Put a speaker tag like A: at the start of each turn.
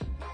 A: Yeah.